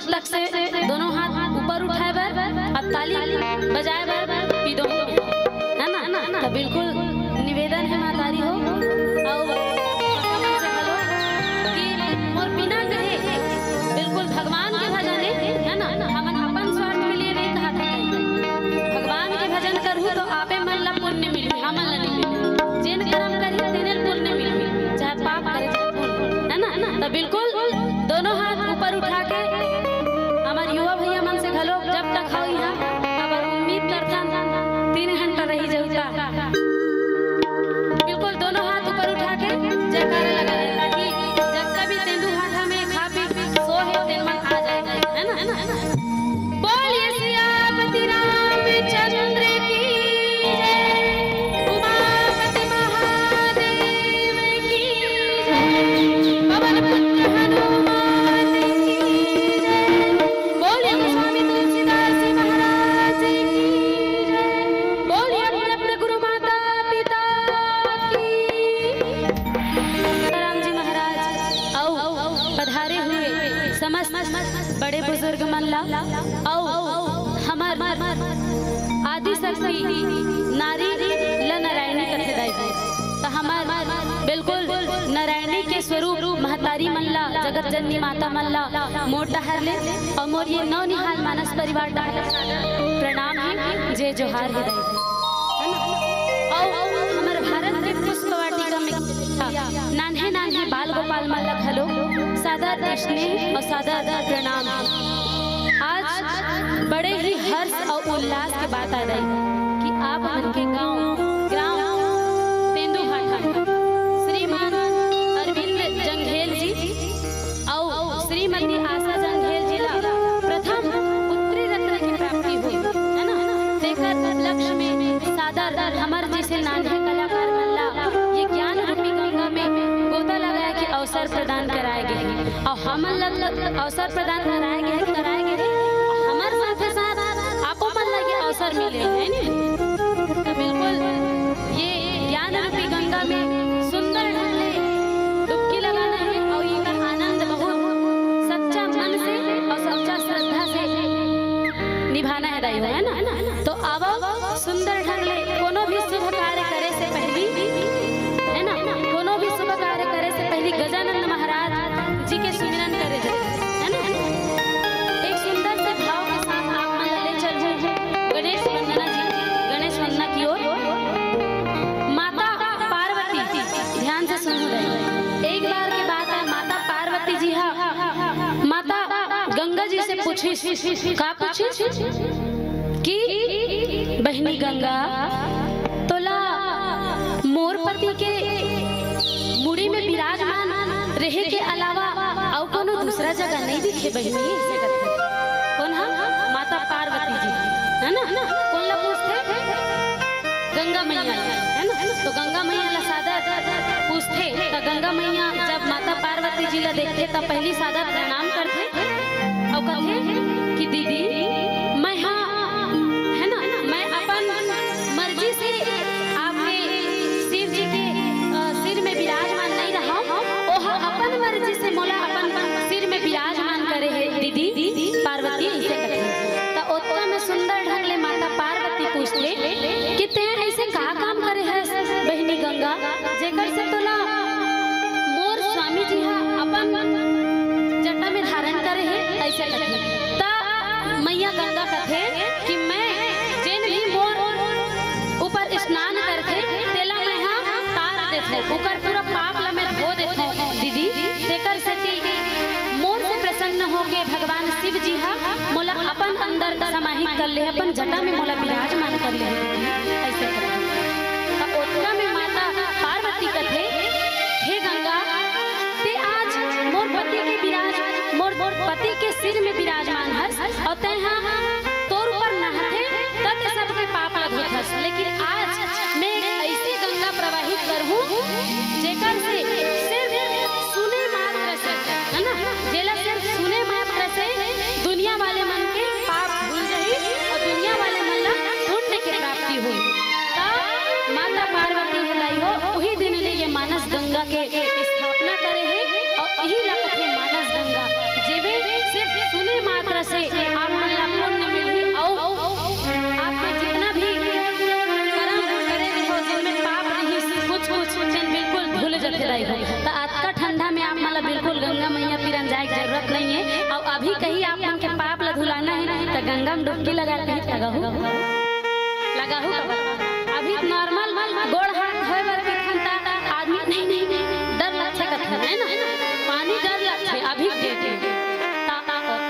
दूसरा तक से शक्ति नारी ल नारायणी कथे दाई तो हमार बिल्कुल नारायणी के स्वरूप महतारी मल्ला जगत जननी माता मल्ला मोर डहर ले और मोर ये नौ निहाल मानस परिवार डहर प्रणाम है, जय जोहार है। हमारे भारत के पुष्प में नान्हे नान्हे बाल गोपाल माला घलो सादा स्नेह और सादा प्रणाम। बड़े ही हर्ष और उल्लास के बात आ रही है कि आप उनके गाँव, ग्राम श्रीमान अरविंद जंघेल जी और श्रीमती आशा जंघेल प्रथम पुत्री रत्न की प्राप्ति हुई, है ना? लक्ष्य में सादर हमर जैसे कलाकार मल्ला, ये ज्ञान रूपी गंगा में गोता लगाया के अवसर प्रदान कराए गए और लग अवसर प्रदान लगे का बहनी गंगा तोला मोर पति के मुड़ी में विराजमान रहे के अलावा और कोनो दूसरा जगह नहीं दिखे बहनी? कौन हम माता पार्वती जी। है ना? कौन ला पूछते गंगा मैया है ना? तो गंगा मैया ला सादा पूछते तो गंगा मैया जब माता पार्वती जी ला देखते तब पहली सादा प्रणाम करते कि दीदी कहते कि मैं जिन भी मोर ऊपर स्नान करके तेला में हाँ तार देथे ओकर पूरा पाप ला मैं धो देथे दीदी तेकर से कि मोर से प्रसन्न होके भगवान शिव जी हा, मोला अपन अंदर समाहित कर ले, अपन जटा में मोला विराजमान कर ले। ऐसे ते आज मोर पति के विराज, मोर पति के सिर में विराजमान और ते हाँ अभी कहीं आप मन के पाप ला धुलाना है तो गंगा में डुबकी लगा के लगा हो लगा हो अभी नॉर्मल गोड़ हाथ धोए बर के खंता आदमी नहीं नहीं नहीं डर लगछे कथा है ना? पानी डर लगछे अभी के के।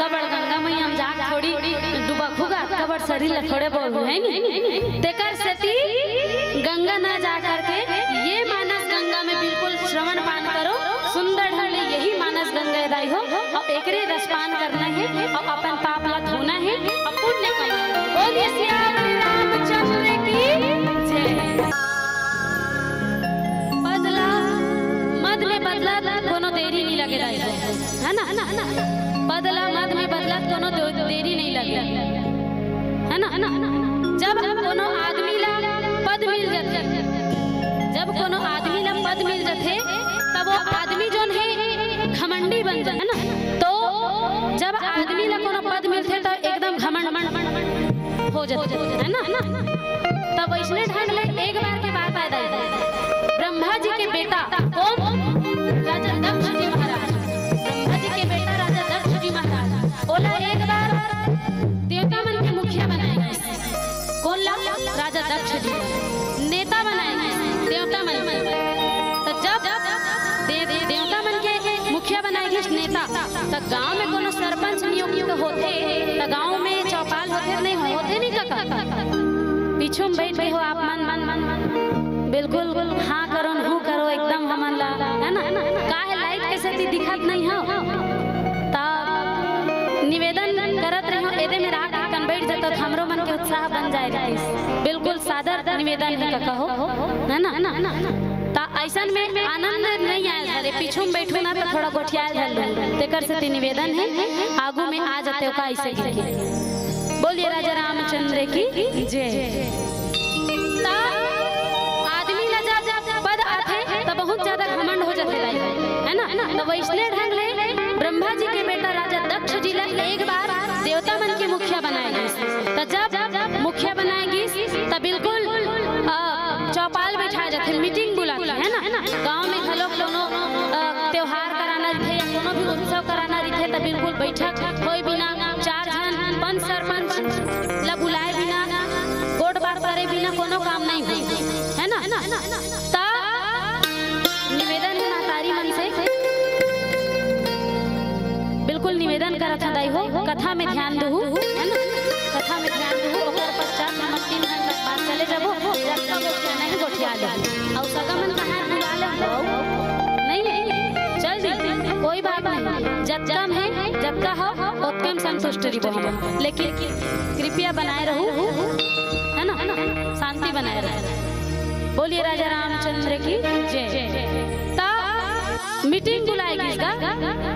कबड़ गंगा मैया हम जा थोड़ी डूबा खुगा, कबड़ शरीर ला थोड़े बोल है नी? तेकर सेती गंगा ना जा करके दाई हो और एकरे रसपान करना है और अपन पाप ला धोना है और पुण्य रामचंद्र की बदला, मद में बदला कोनो देरी नहीं लगे हो ना है ना? बदला, मद में बदला कोनो दे- देरी नहीं लगे। है ना? जब कोनो आदमी ला पद मिल जाते जब कोनो आदमी ला पद मिल जाते तब वो जाए है ना? तो जब आदमी ला कोनो पद मिलते तो एकदम घमंड हो जाते है ना? तब वैसने ढंग ले एक बार के बात पैदा ब्रह्मा जी के बेटा कौन राजा दक्ष जी महाराज। ब्रह्मा जी के बेटा राजा दक्ष जी महाराज। ओला एक बार देवता मन के मुखिया बनाए कौन ला राजा दक्ष जी नेता बनाए देवता मन तो जब दे, दे, मुखिया नेता तो गाँव में कोनो सरपंच नियुक्त होते तो गाँव में चौपाल होते नहीं होते नहीं काका पीछू में बैठ हो आप मन। मन मन बिल्कुल हाँ करो हूँ करो एकदम हमन ला, है ना? काहे लाइट कैसे ती दिखत नहीं हो? निवेदन करत रहो एदे में राख कन बैठ जाता तो हमरो मन के उत्साह बन जाए बिल्कुल सादर निवेदन है का कहो है ना? है ऐसन में आनंद नहीं आयल हरे पीछू में बैठू ना तो थोड़ा गोठियाल हल तेकर से निवेदन है, आगू में आ जाते हो ऐसे बोलिए राजा रामचंद्र की जय। आदमी पद आथे तो बहुत ज़्यादा घमंड हो जाते है ना? तो वैसने ढंग ले ब्रह्मा जी के बेटा नहीं हुई है ना? ता निवेदन है तारी मन से। बिल्कुल निवेदन करत था दाई हो। कथा में ध्यान दहु है ना? कथा में ध्यान दहु ओकर पश्चात हम तीन घंटा बाद चले जाबो। जब तक गोठिया नहीं गोठिया ले। और सगा मन कहाँ बुला ले। हो नहीं नहीं। चल दी। कोई बात नहीं। जब कम है, जब का हो, ओतके में संतुष्ट रही लेकिन कृपया बनाए रहू। बोलिए राजा रामचंद्र की जय। मीटिंग बुलाएगी इसका।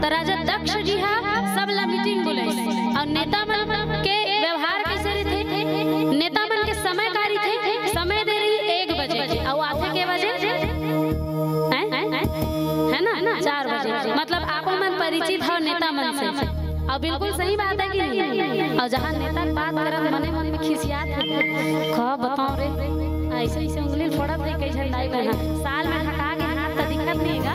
तो राजा दक्ष जी हा सब ला मीटिंग बुलाई और नेता मन के व्यवहार कैसे रहे थे। नेता मन के समय कारी थे। समय दे रही एक बजे। और आते के बजे? हैं? ना ना? चार बजे। मतलब आपको मन परिचित हो नेता मन से। और बिल्कुल सही बात है कि नहीं? और जहाँ नेता बात करत, मने मन में खिसियात है। कह बताओ रे। ऐसे ऐसे उंगली फोड़त रही कई झंडाई बना साल में हटा के हाथ तो दिक्कत नहीं है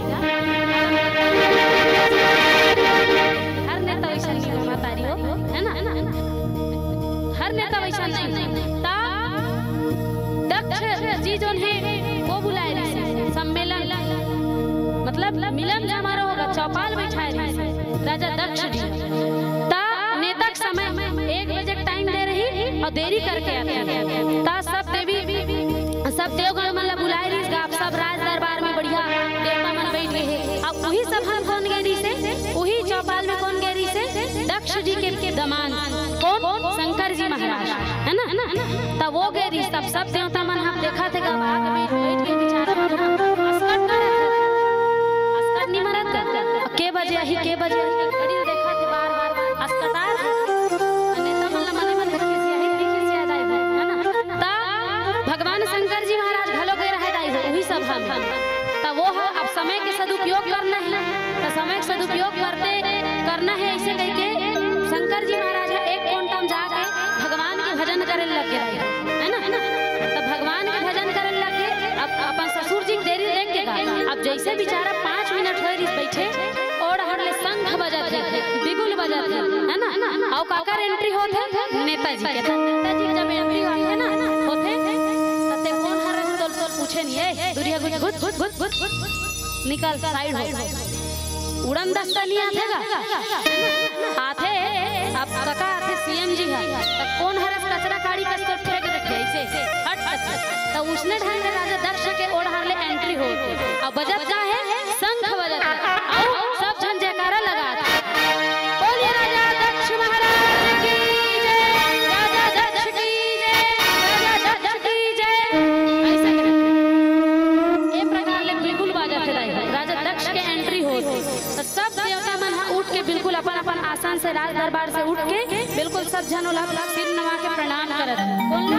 हर नेता वैसा नहीं होना तारी हो, है ना? हर नेता वैसा नहीं ता दक्ष जी जोन है, वो बुलाए रहे सम्मेलन। मतलब मिलन जमारा होगा, चौपाल बैठाए रहे राजा दक्ष ता नेता समय एक बजे टाइम दे रही और देरी करके आते हैं। ता सब सब देवगण मन ला बुलाए रही आप सब राज दरबार में बढ़िया देवता मन बैठ गए हैं। अब वही सब हम कौन गए रही से? वही चौपाल में कौन गए रही से? दक्ष जी के, दमान कौन? शंकर जी महाराज। है ना? तब वो गए रही सब सब देवता मन हम देखा थे बैठ बैठ एंट्री होते नेताजी के नेताजी जब एंट्री होते ना? होते तते कौन हरस तोल तोल पूछे नहीं, है? दुरिया गुज गुज गुज गुज गुज निकल साइड हो। उड़न दस्ता नहीं आते का? आते, अब काका आते सीएम जी है। कौन हरस कचरा काड़ी कस तो फेंक देते ऐसे हट तो उसने ढंग से राजा दक्ष के ओढ़ हार ले एंट्री हो अब बजत का है? शंख बजत है। आसान से राज दरबार से उठ के बिल्कुल सब जन सिर नवा के प्रणाम करत और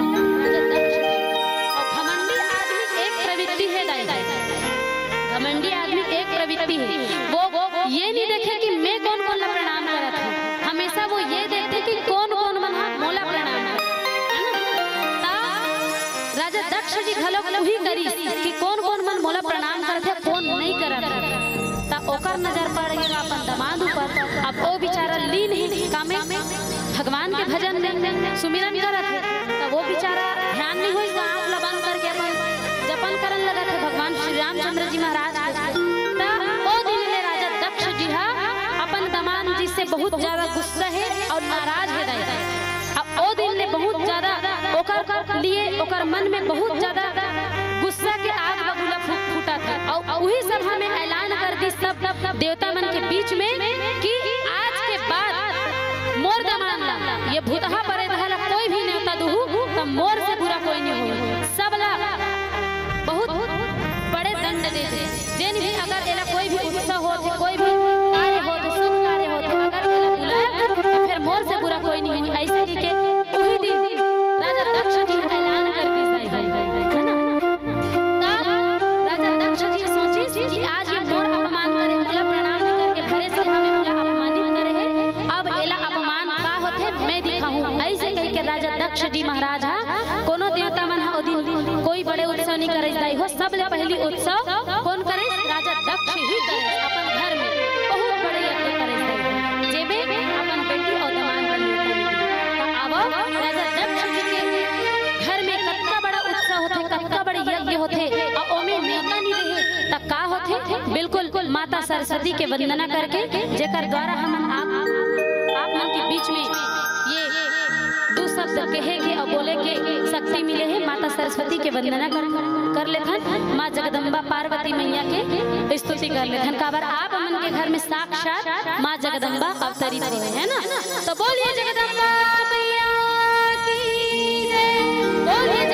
घमंडी आदमी एक प्रवृत्ति है वो ये नहीं देखे कि मैं कौन कौन ला प्रणाम करत हमेशा वो ये देखते कि कौन कौन मन मोला प्रणाम करत राजा दक्ष जी वही करी कि कौन कौन मन मोला प्रणाम करथे कौन नहीं करत। ओकर नज़र पड़ गई अपन दमाद ऊपर। अब ओ बेचारा लीन ही कामे। भगवान के भजन में सुमिरन करत है, तब वो बेचारा ध्यान नहीं होई आँख ला बंद करके अपन जपन करन लगा थे भगवान श्री रामचंद्र जी महाराज के। ओ दिन ले राजा दक्ष जी हा अपन दमाद जी से बहुत ज़्यादा गुस्सा है और नाराज़ है ओ दिन ने बहुत ज़्यादा ओकर लिए, ओकर मन में बहुत ज़्यादा गुस्सा के आग बबूला फूटा था। और वही सभा में ऐलान कर दी सब देवता मन के बीच में कि आज के बाद मोर दमान ला। ये भूतहा परे दहला कोई भी न्योता दुहु तब मोर से बुरा कोई नहीं हो सब ला बहुत बड़े दंड दे दे। जेन भी अगर एला कोई भी उत्सव हो, कोई भी कोनो देवता मन ओ दिन कोई बड़े उत्सव नहीं करे दाई हो सबले पहली उत्सव कौन करे? राजा दक्ष ही करे। अपन घर में बहुत बड़े यज्ञ करे दाई जेबे अपन बेटी और दमान बनी अब राजा दक्ष के घर में कत्ता बड़ा उत्सव होथे कत्ता बड़े यज्ञ होथे और ओमे नेता नहीं रहे। त का होथे? बिल्कुल माता सरस्वती के वंदना करके, जेकर द्वारा हम सब कहे के और बोले के शक्ति मिले है। माता सरस्वती के वंदना कर कर लेथन। माँ जगदम्बा पार्वती मैया के स्तुति कर लेथन। काबर आप मन के घर में साक्षात माँ जगदम्बा अवतरित हुए है ना? तो बोलिए जगदम्बा मैया की बोलिए